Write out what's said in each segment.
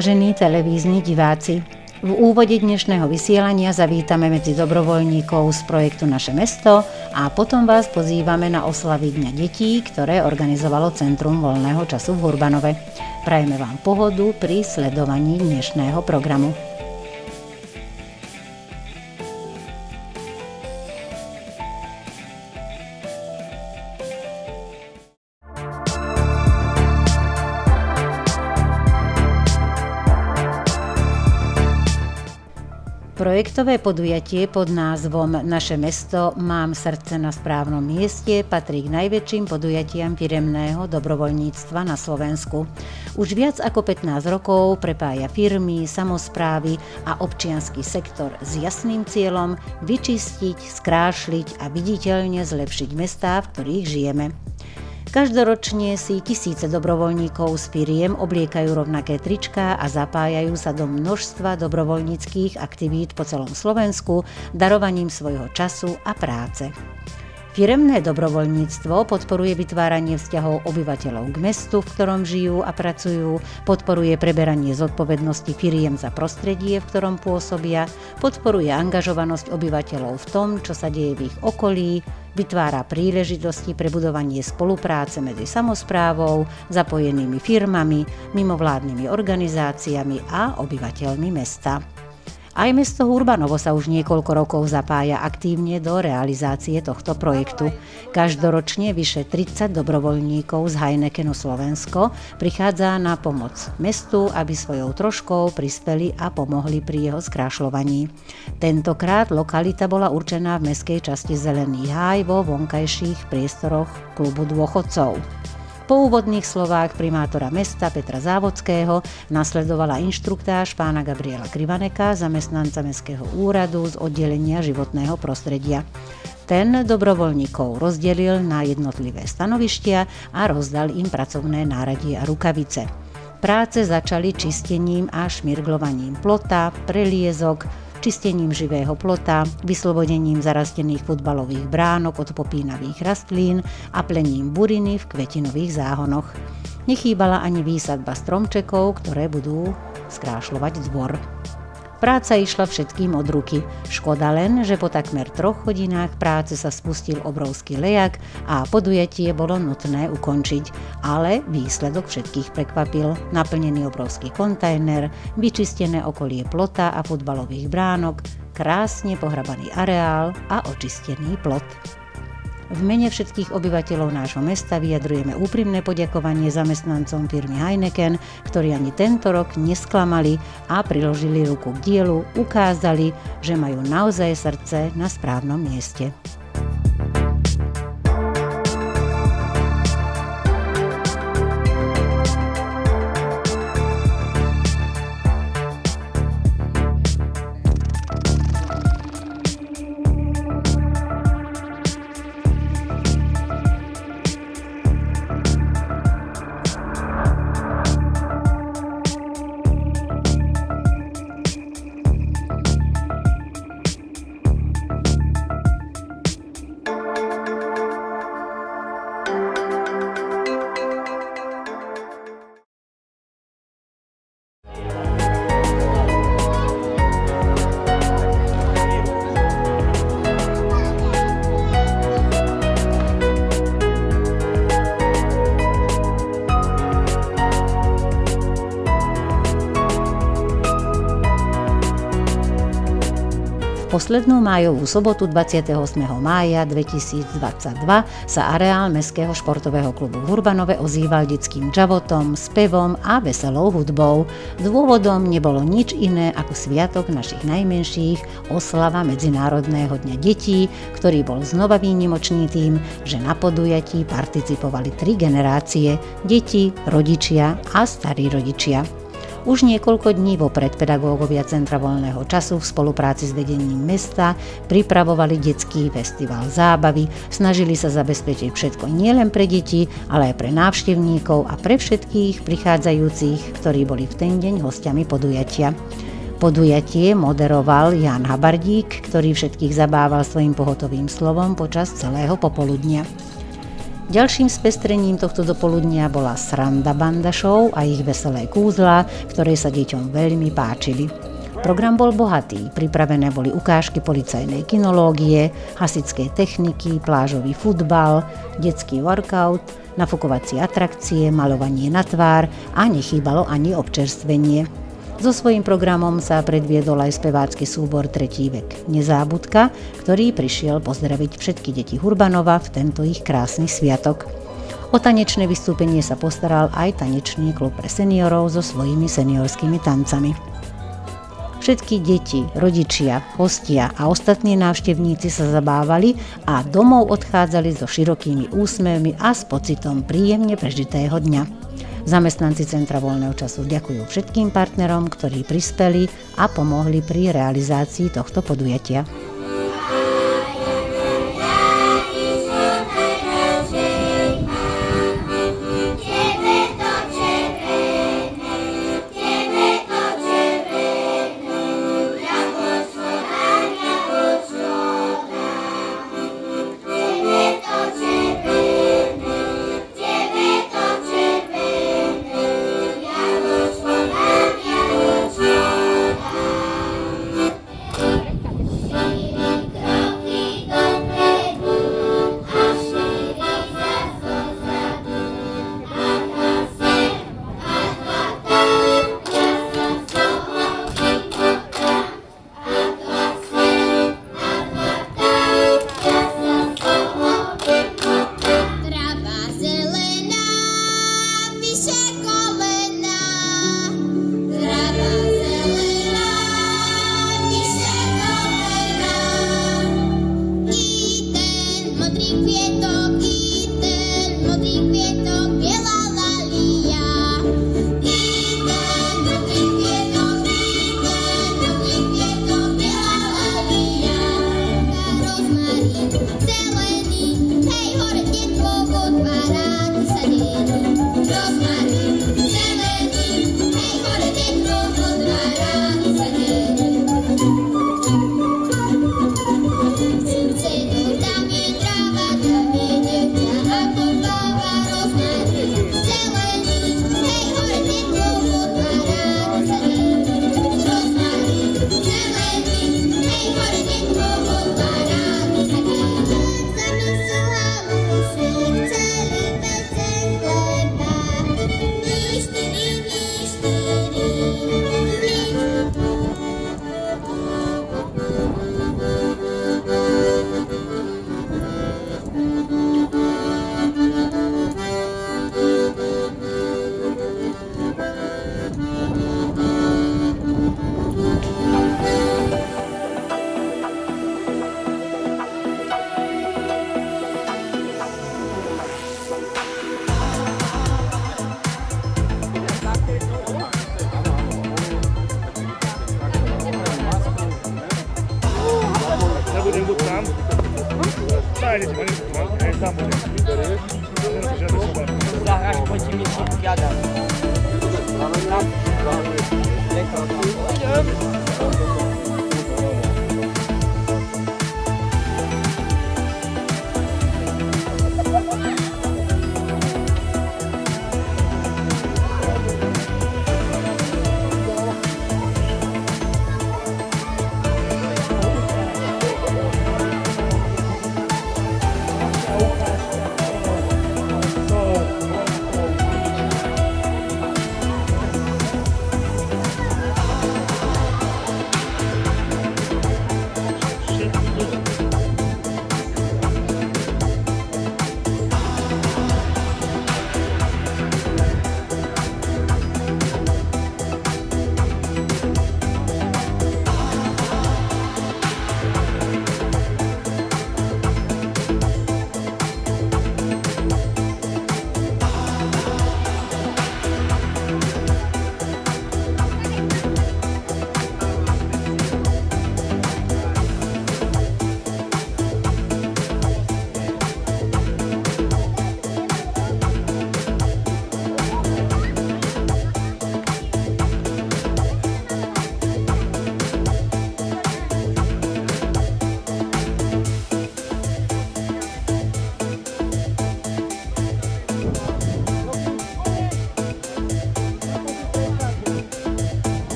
Vážení televízni diváci, v úvode dnešného vysielania zavítame medzi dobrovoľníkov z projektu Naše mesto a potom vás pozývame na oslavy Dňa detí, ktoré organizovalo Centrum voľného času v Hurbanove. Prajeme vám pohodu pri sledovaní dnešného programu. Projektové podujatie pod názvom Naše mesto Mám srdce na správnom mieste patrí k najväčším podujatiam firemného dobrovoľníctva na Slovensku. Už viac ako 15 rokov prepája firmy, samozprávy a občianský sektor s jasným cieľom vyčistiť, skrášliť a viditeľne zlepšiť mestá, v ktorých žijeme. Každoročne si tisíce dobrovoľníkov s firiem obliekajú rovnaké tričká a zapájajú sa do množstva dobrovoľníckých aktivít po celom Slovensku darovaním svojho času a práce. Firemné dobrovoľníctvo podporuje vytváranie vzťahov obyvateľov k mestu, v ktorom žijú a pracujú, podporuje preberanie zodpovednosti firiem za prostredie, v ktorom pôsobia, podporuje angažovanosť obyvateľov v tom, čo sa deje v ich okolí, vytvára príležitosti pre budovanie spolupráce medzi samozprávou, zapojenými firmami, mimovládnymi organizáciami a obyvateľmi mesta. Aj mesto Urbanovo sa už niekoľko rokov zapája aktívne do realizácie tohto projektu. Každoročne vyše 30 dobrovoľníkov z Heinekenu Slovensko prichádza na pomoc mestu, aby svojou troškou prispeli a pomohli pri jeho skrášľovaní. Tentokrát lokalita bola určená v meskej časti Zelený háj vo vonkajších priestoroch klubu dôchodcov. Po úvodných slovách primátora mesta Petra Závodského nasledovala inštruktáž pána Gabriela Krivaneka, zamestnanca Mestského úradu z oddelenia životného prostredia. Ten dobrovoľníkov rozdelil na jednotlivé stanovištia a rozdal im pracovné náradie a rukavice. Práce začali čistením a šmirglovaním plota, preliezok, čistením živého plota, vyslobodením zarastených futbalových bránok od popínavých rastlín a plením buriny v kvetinových záhonoch. Nechýbala ani výsadba stromčekov, ktoré budú skrášľovať dvor. Práca išla všetkým od ruky. Škoda len, že po takmer troch hodinách práce sa spustil obrovský lejak a podujatie bolo nutné ukončiť. Ale výsledok všetkých prekvapil. Naplnený obrovský kontajner, vyčistené okolie plota a futbalových bránok, krásne pohrabaný areál a očistený plot. V mene všetkých obyvateľov nášho mesta vyjadrujeme úprimné poďakovanie zamestnancom firmy Heineken, ktorí ani tento rok nesklamali a priložili ruku k dielu, ukázali, že majú naozaj srdce na správnom mieste. Poslednú májovú sobotu 28. mája 2022 sa areál Mestského športového klubu v Urbanove ozýval detským džavotom, spevom a veselou hudbou. Dôvodom nebolo nič iné ako sviatok našich najmenších, oslava Medzinárodného dňa detí, ktorý bol znova výnimočný tým, že na podujatí participovali tri generácie, deti, rodičia a starí rodičia. Už niekoľko dní vopred pedagógovia Centra voľného času v spolupráci s vedením mesta pripravovali detský festival zábavy, snažili sa zabezpečiť všetko nielen pre deti, ale aj pre návštevníkov a pre všetkých prichádzajúcich, ktorí boli v ten deň hostiami podujatia. Podujatie moderoval Jan Habardík, ktorý všetkých zabával svojim pohotovým slovom počas celého popoludnia. Ďalším spestrením tohto dopoludnia bola Sranda Banda Show a ich veselé kúzla, ktoré sa deťom veľmi páčili. Program bol bohatý, pripravené boli ukážky policajnej kinológie, hasickej techniky, plážový futbal, detský workout, nafukovacie atrakcie, malovanie na tvár a nechýbalo ani občerstvenie. So svojím programom sa predviedol aj spevácky súbor Tretí vek Nezábudka, ktorý prišiel pozdraviť všetky deti Hurbanova v tento ich krásny sviatok. O tanečné vystúpenie sa postaral aj tanečný klub pre seniorov so svojimi seniorskými tancami. Všetky deti, rodičia, hostia a ostatní návštevníci sa zabávali a domov odchádzali so širokými úsmevmi a s pocitom príjemne prežitého dňa. Zamestnanci Centra voľného času ďakujú všetkým partnerom, ktorí prispeli a pomohli pri realizácii tohto podujatia.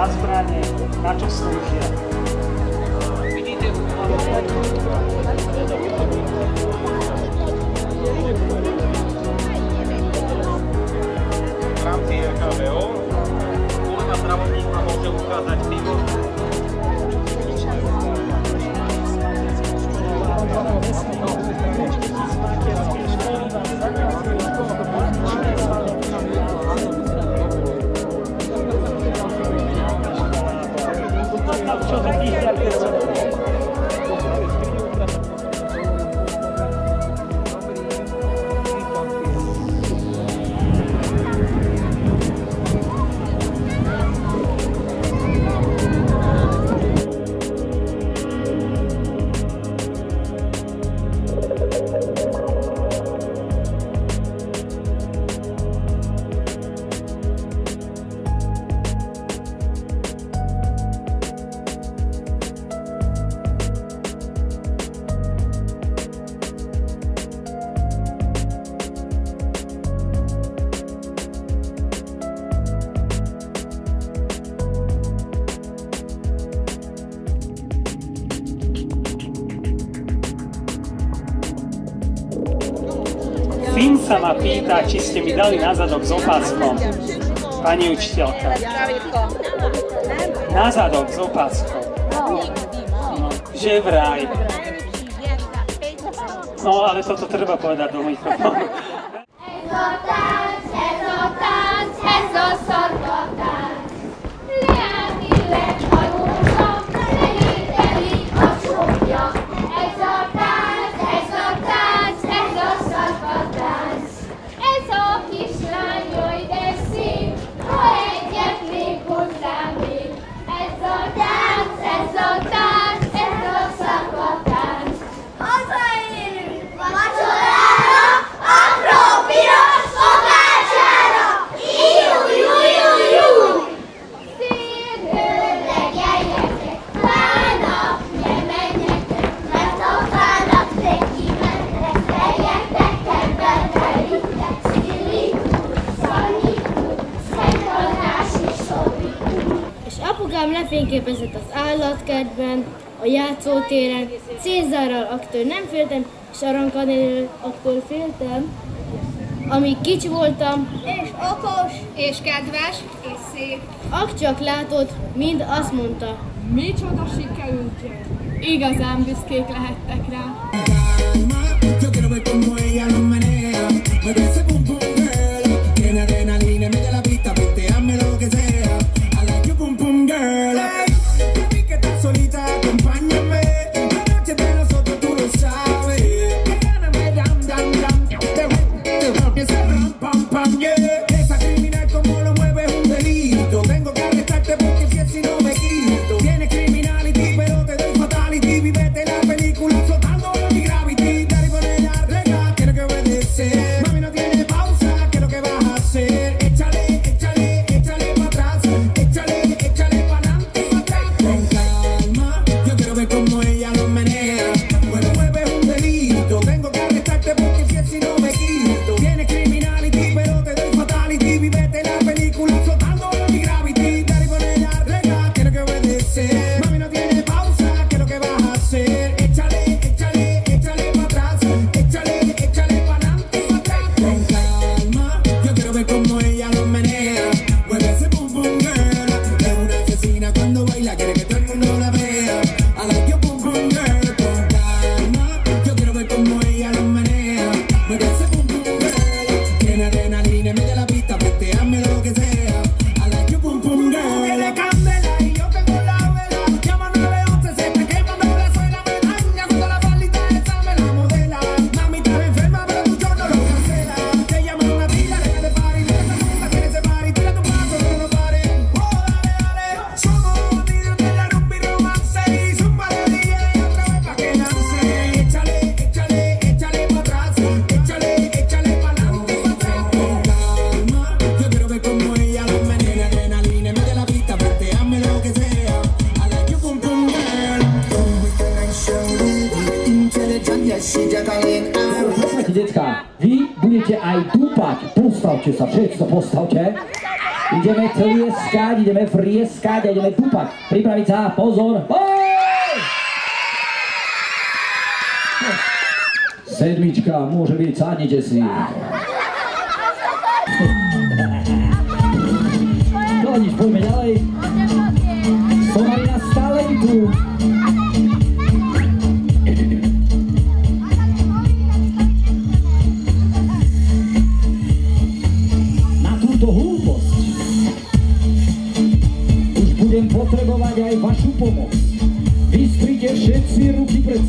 Sú to za zbranie, na čo slúžia. Vidíte, ma pýta, či ste mi dali na zadok s opaskom. Pani učiteľka. Na zadok s opaskom. No, že vraj. No, ale toto treba povedať do mikrofónu. Apukám kicsi voltam, És okos, és kedves, és szép. ak csak látott, mind azt mondta. Micsoda sikerült Igazán büszkék lehettek rá. Postavte sa, všetci sa postavte. Ideme tlieskať, ideme vrieskať a ideme dupať. Pripraviť sa, pozor. Sedmička, môže byť, sadnite si. No nič, poďme ďalej. Somarina stále tu. Pred.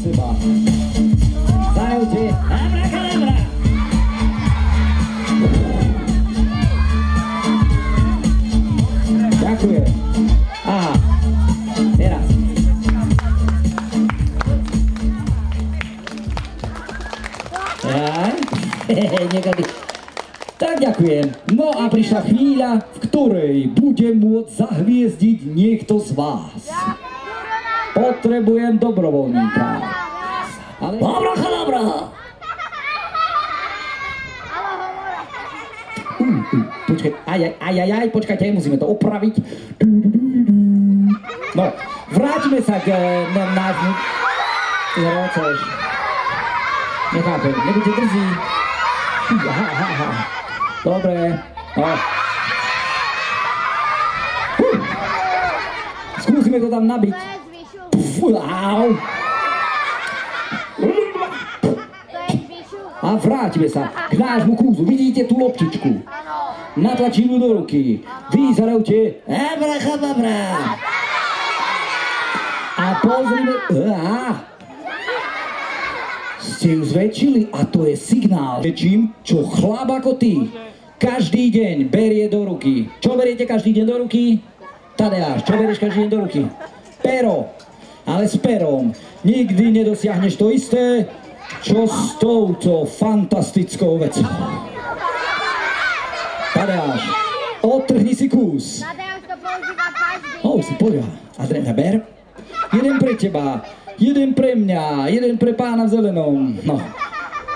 Zajte. Abrakadabra. Ďakujem. Aha. Teraz. Tak ďakujem. No a prišla chvíľa, v ktorej bude môcť zahviezdiť niekto z vás. Potrebujem dobrovoľníka. Ale... Uh, uh, počkaj, aj, aj, aj, aj, aj, počkajte, musíme to opraviť. No, vrátime sa k eh, na, nášmu... Chceš. Nechápem, nebuďte drzí. Aha, aha, aha. Dobre. No. Skúsime to tam nabiť. A vrátime sa k nášmu kúzu. Vidíte tú loptičku? Natlačím ju do ruky. Vy zaravte abrachababra. A pozrime... Ste ju zväčšili a to je signál. Väčším, čo chlap ako ty každý deň berie do ruky. Čo beriete každý deň do ruky? Tadeáš, čo berieš každý deň do ruky? Pero. Ale s perom nikdy nedosiahneš to isté, čo s touto fantastickou vecou. Tadeáš, odtrhni si kus. Tadeusz to používa každý Oh, si poďa. Adriana, ber. Jeden pre teba, jeden pre mňa, jeden pre pána v zelenom. No.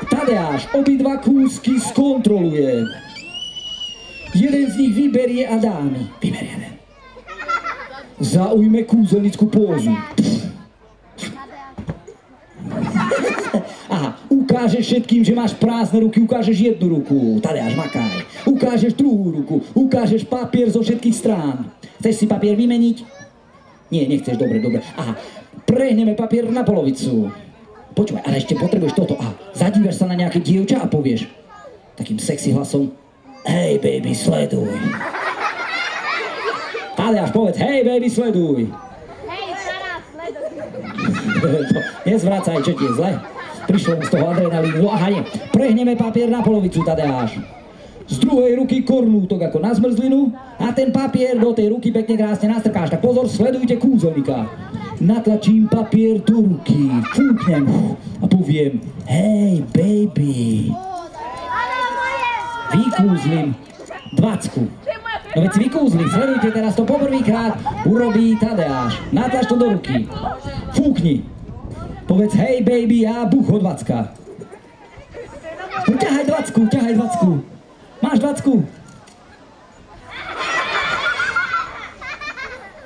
Tadeáš obidva kúsky skontroluje. Jeden z nich vyberie a dá mi. Vyber jeden. Zaujme kúzelnickú pózu. Aha, ukážeš všetkým, že máš prázdne ruky, ukážeš jednu ruku. Tadeáš, makaj. Ukážeš druhú ruku, ukážeš papier zo všetkých strán. Chceš si papier vymeniť? Nie, nechceš, dobre, dobre. Aha, prehneme papier na polovicu. Počúvaj, ale ešte potrebuješ toto. A zadívaš sa na nejaké dievča a povieš takým sexy hlasom Hej, baby, sleduj. Tadeáš, povedz, hej, baby, sleduj. Nezvracaj, čo ti je zle? Prišlo z toho adrenalínu. No aha, nie. Prehneme papier na polovicu, Tadeáš. Z druhej ruky kornútok ako na zmrzlinu a ten papier do tej ruky pekne krásne nastrkáš. Tak pozor, sledujte kúzelníka. Natlačím papier do ruky, fúknem a poviem Hej, baby. Vykúzlim dvacku. No veď si vykúzli, sledujte teraz to poprvýkrát urobí Tadeáš. Natlač to do ruky. Fúkni. Povedz hej baby a buch od dvacka. No ťahaj dvacku, ťahaj dvacku. Máš dvacku?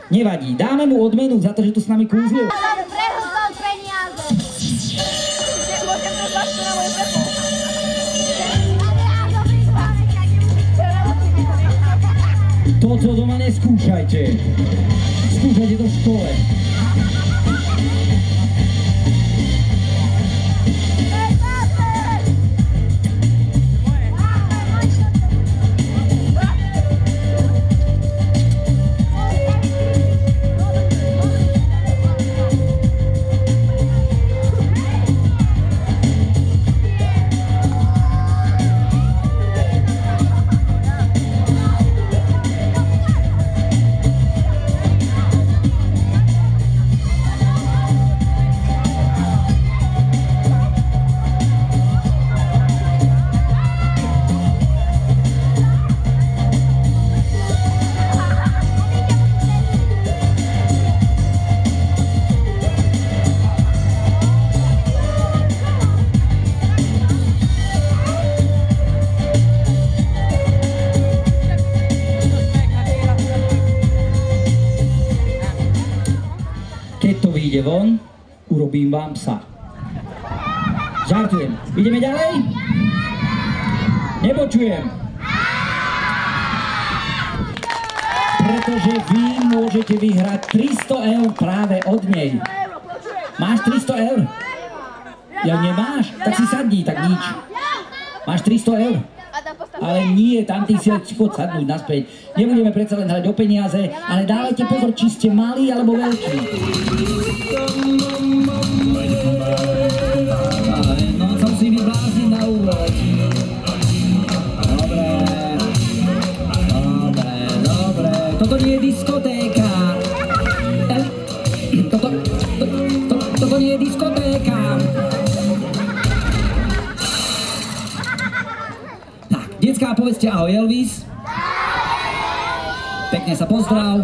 Nevadí, dáme mu odmenu za to, že tu s nami kúzlil. To co doma neskúšajte. Skúšajte to v škole. Von, urobím vám psa. Žartujem. Ideme ďalej? Nepočujem. Pretože vy môžete vyhrať 300 eur práve od nej. Máš 300 eur? Ja nemáš? Tak si sadni, tak nič. Máš 300 eur? Ale nie, tam ty si chod sadnúť naspäť. Nebudeme predsa len hrať o peniaze, ale dávajte pozor, či ste malí alebo veľkí. No. Toto nie je diskotéka. Povedzte ahoj Elvis. Pekne sa pozdrav.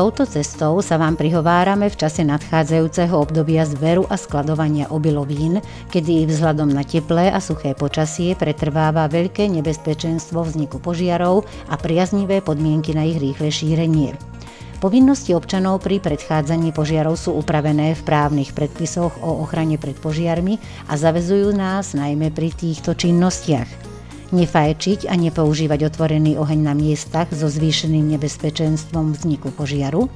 Touto cestou sa vám prihovárame v čase nadchádzajúceho obdobia zberu a skladovania obilovín, kedy vzhľadom na teplé a suché počasie pretrváva veľké nebezpečenstvo vzniku požiarov a priaznivé podmienky na ich rýchle šírenie. Povinnosti občanov pri predchádzaní požiarov sú upravené v právnych predpisoch o ochrane pred požiarmi a zavezujú nás najmä pri týchto činnostiach – nefajčiť a nepoužívať otvorený oheň na miestach so zvýšeným nebezpečenstvom vzniku požiaru,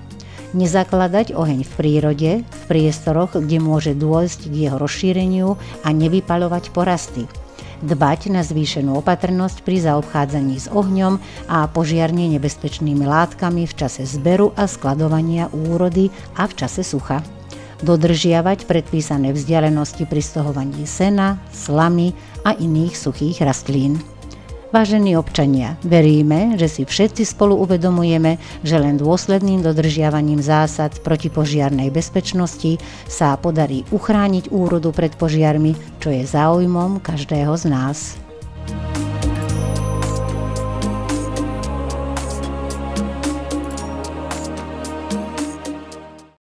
nezakladať oheň v prírode, v priestoroch, kde môže dôjsť k jeho rozšíreniu a nevypalovať porasty, dbať na zvýšenú opatrnosť pri zaobchádzaní s ohňom a požiarne nebezpečnými látkami v čase zberu a skladovania úrody a v čase sucha. Dodržiavať predpísané vzdialenosti pri stohovaní sena, slamy a iných suchých rastlín. Vážení občania, veríme, že si všetci spolu uvedomujeme, že len dôsledným dodržiavaním zásad protipožiarnej bezpečnosti sa podarí uchrániť úrodu pred požiarmi, čo je záujmom každého z nás.